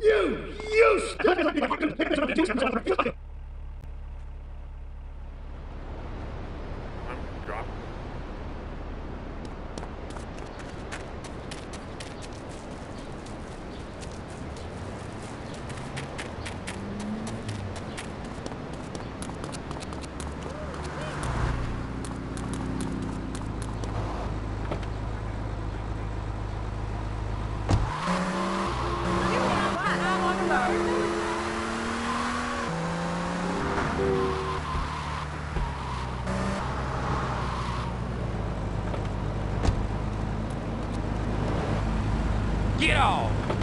You, Get off!